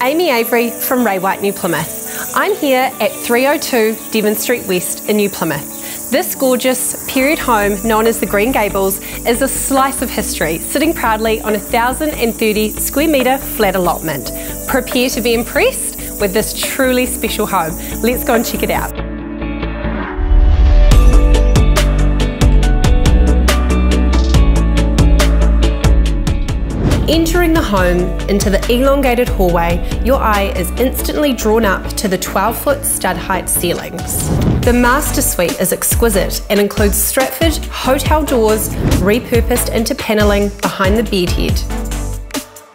Amy Avery from Ray White New Plymouth. I'm here at 302 Devon Street West in New Plymouth. This gorgeous period home, known as the Green Gables, is a slice of history, sitting proudly on a 1,030 square metre flat allotment. Prepare to be impressed with this truly special home. Let's go and check it out. Entering the home into the elongated hallway, your eye is instantly drawn up to the 12 foot stud height ceilings. The master suite is exquisite and includes Stratford hotel doors repurposed into panelling behind the bedhead.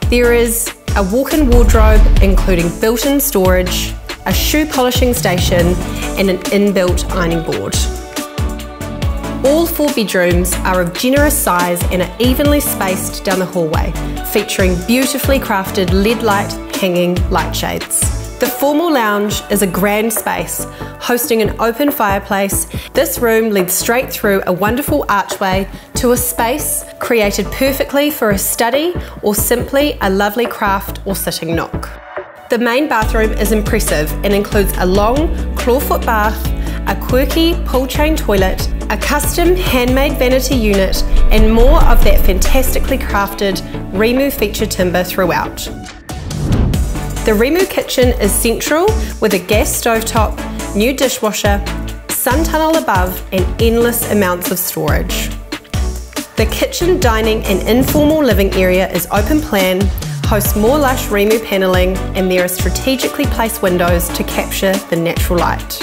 There is a walk-in wardrobe including built-in storage, a shoe polishing station and an inbuilt ironing board. All four bedrooms are of generous size and are evenly spaced down the hallway, featuring beautifully crafted LED light hanging light shades. The formal lounge is a grand space, hosting an open fireplace. This room leads straight through a wonderful archway to a space created perfectly for a study or simply a lovely craft or sitting nook. The main bathroom is impressive and includes a long clawfoot bath, a quirky pull chain toilet, a custom handmade vanity unit, and more of that fantastically crafted Rimu feature timber throughout. The Rimu kitchen is central with a gas stovetop, new dishwasher, sun tunnel above, and endless amounts of storage. The kitchen, dining, and informal living area is open plan, hosts more lush Rimu panelling, and there are strategically placed windows to capture the natural light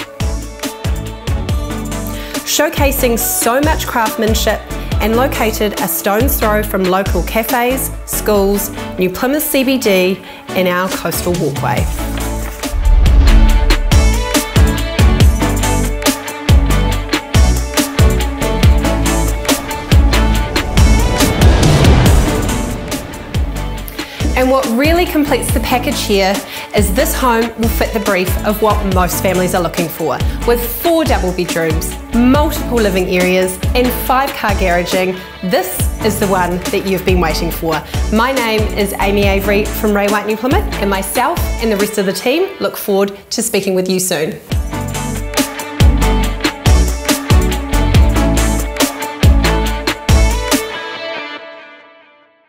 showcasing so much craftsmanship and located a stone's throw from local cafes, schools, New Plymouth CBD and our coastal walkway. What really completes the package here is this home will fit the brief of what most families are looking for, with four double bedrooms, multiple living areas, and five car garaging. This is the one that you've been waiting for. My name is Amy Avery from Ray White New Plymouth, and myself and the rest of the team look forward to speaking with you soon.